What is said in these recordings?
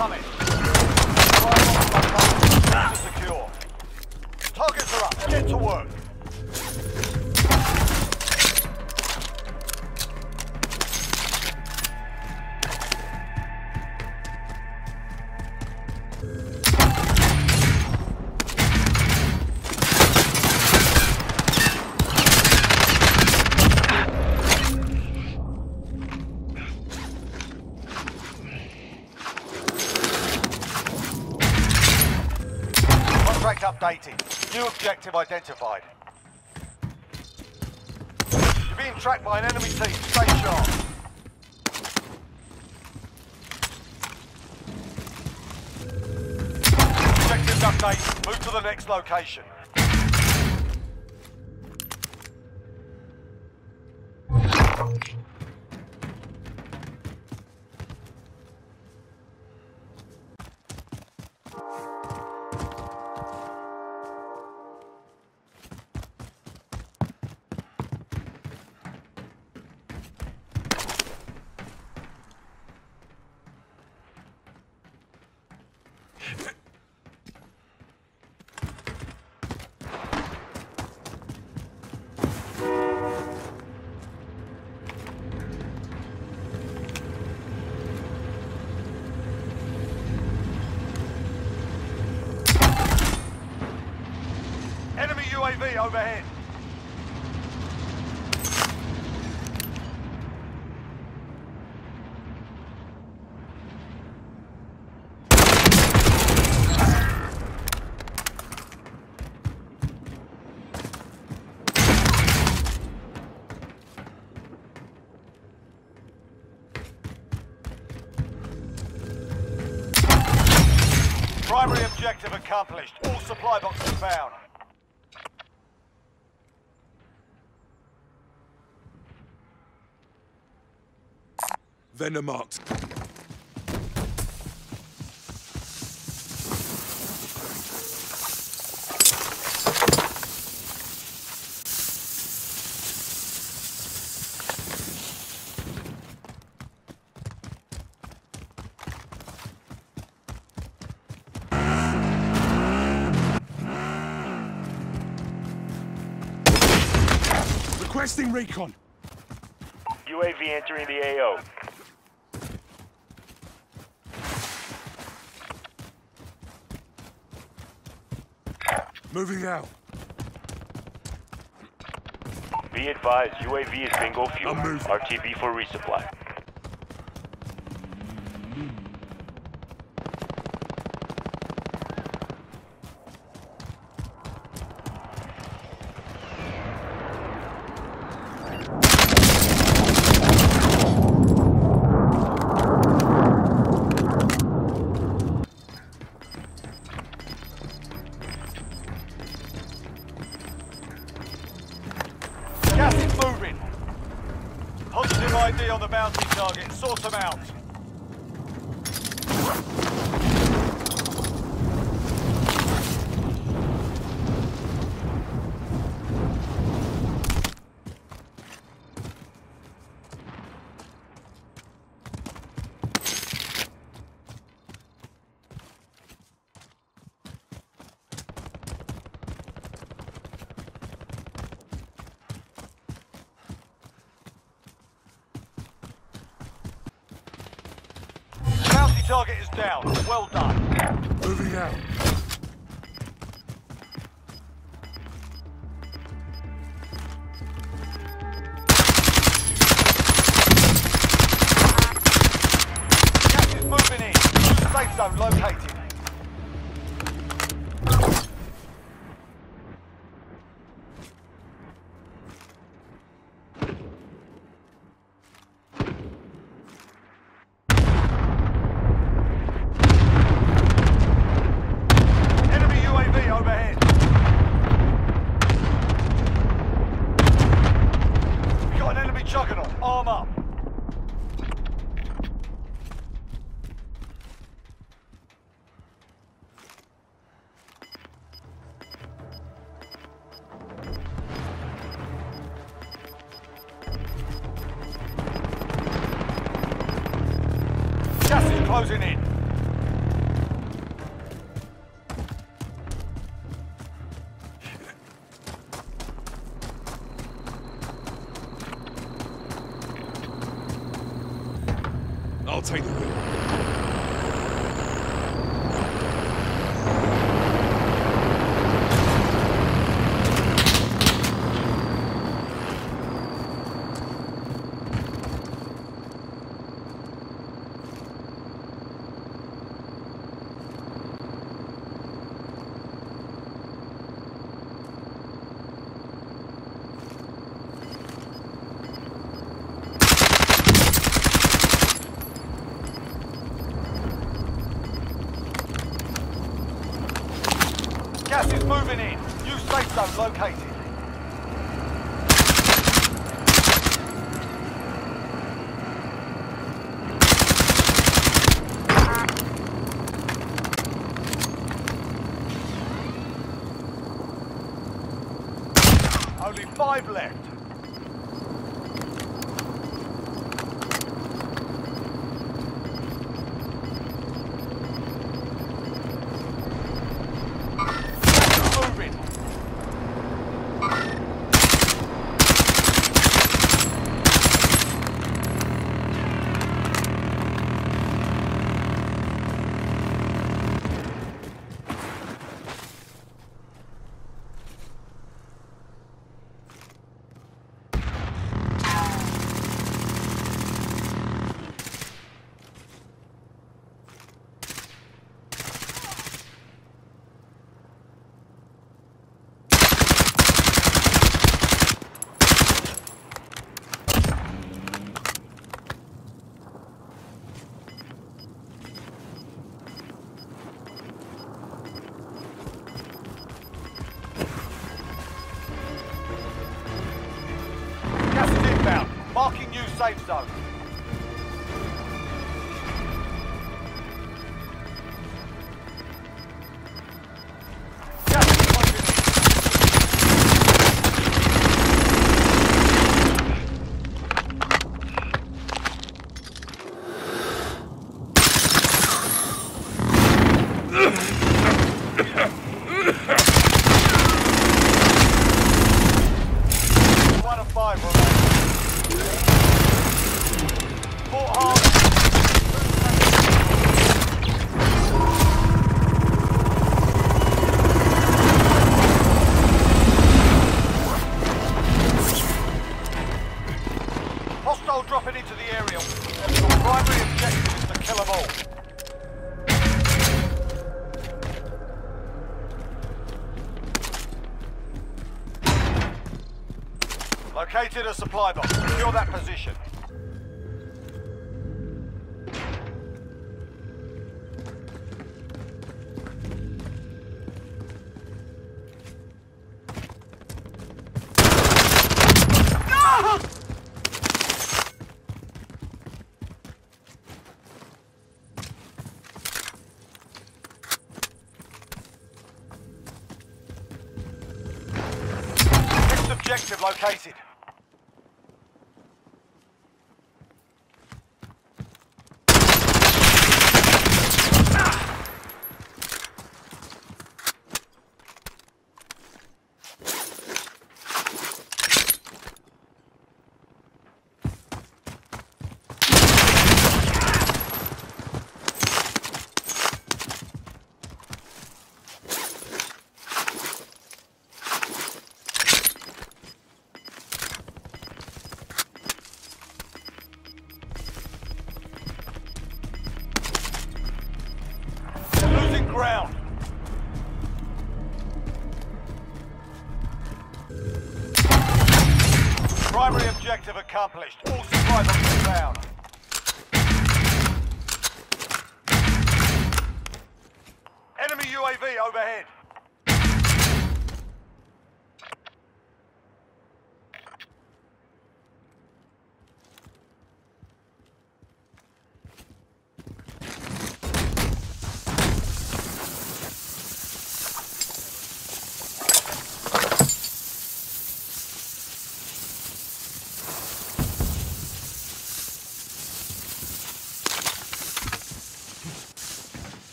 incoming. Updated. New objective identified. You're being tracked by an enemy team. Stay sharp. Objectives update. Move to the next location. UAV overhead. Primary objective accomplished. All supply boxes found. Vendor marked. Requesting recon. UAV entering the AO. Moving out. Be advised, UAV is bingo fuel. RTB for resupply. Target is down. Well done. Moving out. I'll take the wheel. located. Only five left. safe zone. Ugh! Located a supply box. Secure that position. objective located. accomplished.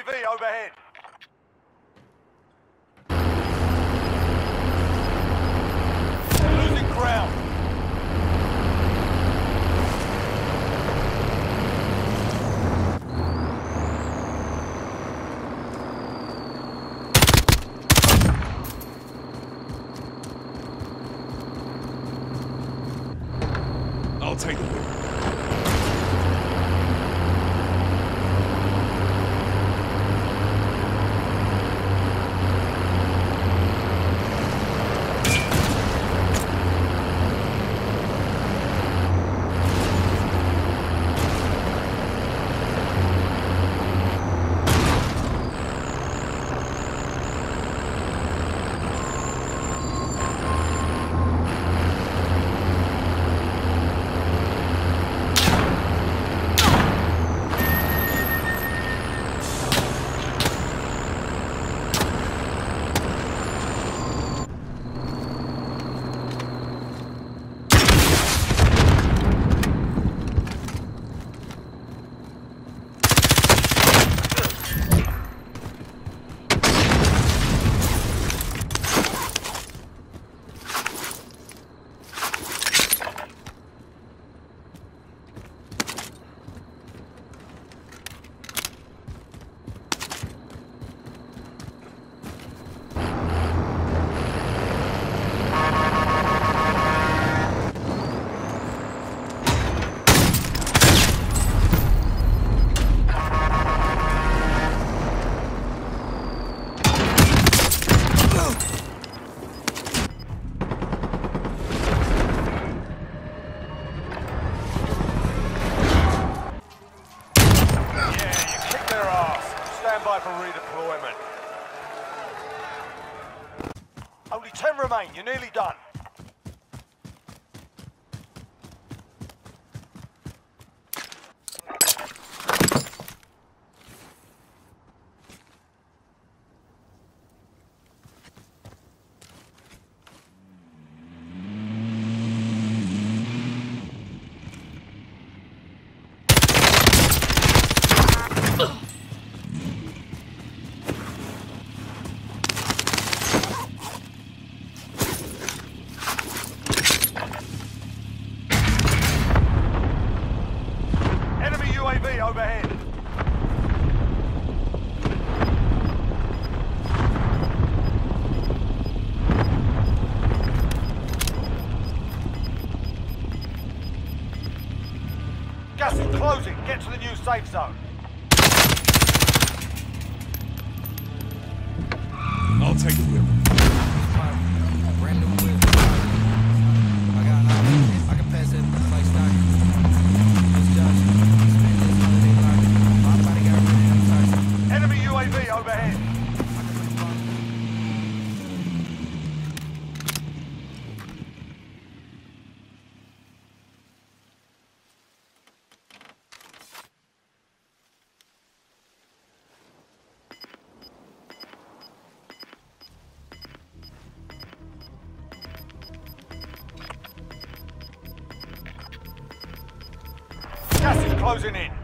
UAV overhead. Ten remain. You're nearly done. safe zone. I'll take the wheel. me. closing in.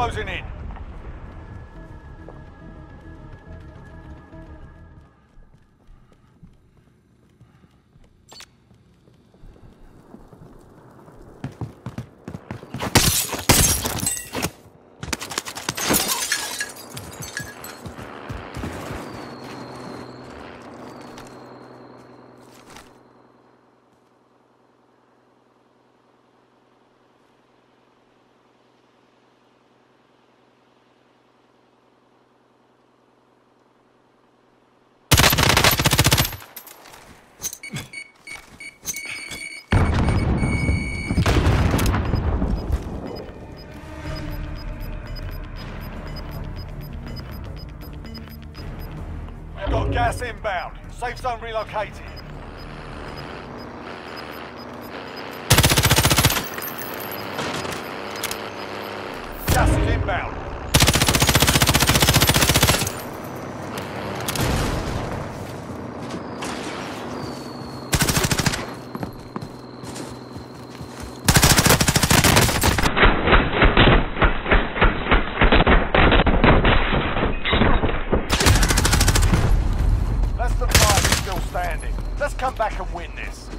closing in. Inbound. Safe zone relocated. Gas is inbound. This.